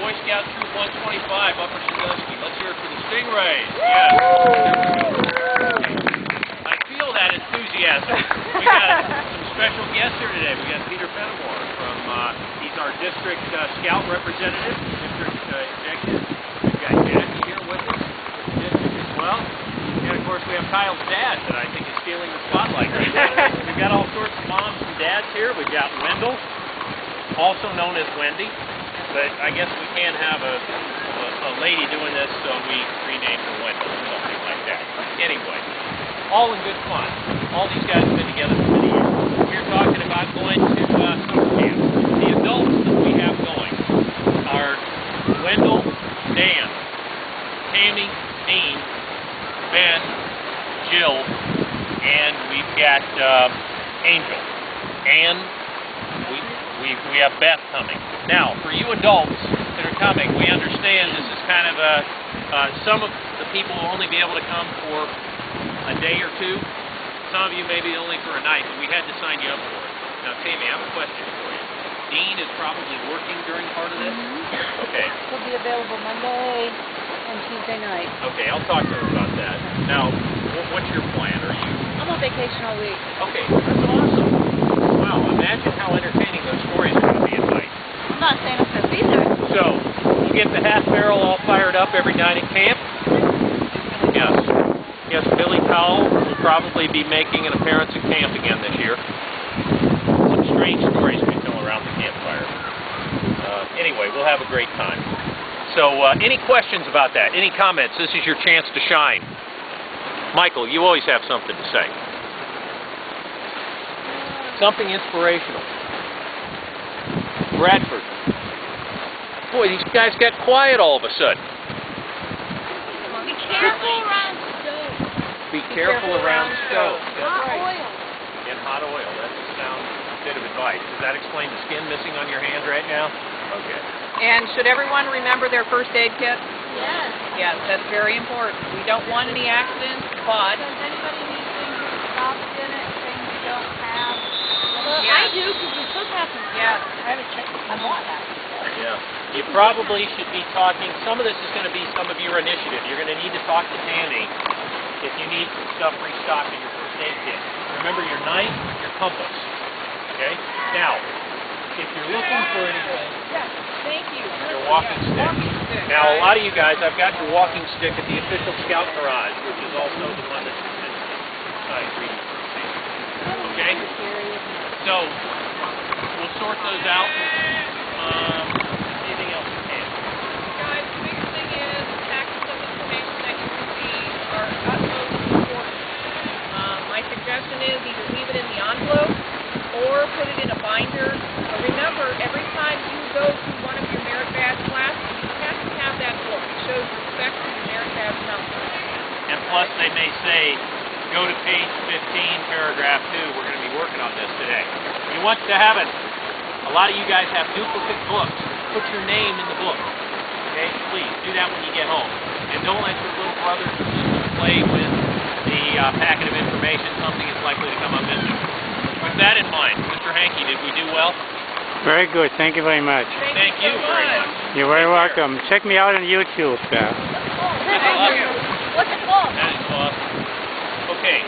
Boy Scout Troop 125, Upper Sandusky. Let's hear it for the Stingrays. Yes. I feel that enthusiasm. We got some special guests here today. We got Peter Fenimore from, uh, he's our district uh, scout representative, district uh, executive. We've got Jackie here with us, district as well. And of course, we have Kyle's dad that I think is stealing the spotlight. We've got all sorts of moms and dads here. We've got Wendell, also known as Wendy, but I guess we can't have a, a, a lady doing this, so we renamed her Wendell or something like that. Anyway, all in good fun. All these guys have been together for many years. We're talking about going to uh, summer camp. The adults that we have going are Wendell, Dan, Tammy, Dean, Ben, Jill, and we've got um, Angel. And we, we, we have Beth coming. Now, for you adults that are coming, we understand this is kind of a, uh, some of the people will only be able to come for a day or two. Some of you maybe only for a night, but we had to sign you up for it. Now, Tammy, I have a question for you. Dean is probably working during part of this? Okay. He'll be available Monday and Tuesday night. Okay, I'll talk to her about that. Now, what's your plan? Are you I'm on vacation all week. okay? That's awesome. Wow, imagine how entertaining those stories are going to be at night. I'm not staying up there either. So, you get the half barrel all fired up every night at camp? Yes. Powell will probably be making an appearance at camp again this year. Some strange stories we tell around the campfire. Uh, anyway, we'll have a great time. So, uh, any questions about that? Any comments? This is your chance to shine. Michael, you always have something to say. Something inspirational. Bradford. Boy, these guys got quiet all of a sudden. Be careful around stove. Be careful around stoves. Hot oil. In hot oil. That's a sound bit of advice. Does that explain the skin missing on your hand right now? Okay. And should everyone remember their first aid kit? Yes. Yes, that's very important. We don't want any accidents, but Does anybody need things with stops in it, things you don't have? Well, Yes. I do, because we're supposed to have some. Yes. I haven't checked, I want that. Yeah. You probably should be talking, some of this is going to be some of your initiative. You're going to need to talk to Tammy if you need some stuff restocked in your first aid kit. Remember your knife, your compass. Okay? Now, if you're looking for anything, yes, thank you. your walking stick. Walking stick. Now, a lot of you guys, I've got your walking stick at the official Scout Garage, which is also the one that's Green. Okay? So, we'll sort those out. Um, anything else you can? Guys, the biggest thing is packets of information that you receive are utmost important. Um, my suggestion is either leave it in the envelope or put it in a binder. But remember, every time go to one of your merit badge classes, you have to have that book. It shows respect to your merit badge number. And plus, they may say, go to page 15, paragraph 2. We're going to be working on this today. You want to have it. A lot of you guys have duplicate books. Put your name in the book. Okay? Please, do that when you get home. And don't let your little brothers or sisters play with the uh, packet of information. Something is likely to come up missing. With that in mind, Mr. Hanke, did we do well? Very good. Thank you very much. Thank, Thank you so very much. You're very welcome. Check me out on YouTube, sir. What's it called? That is awesome. Okay.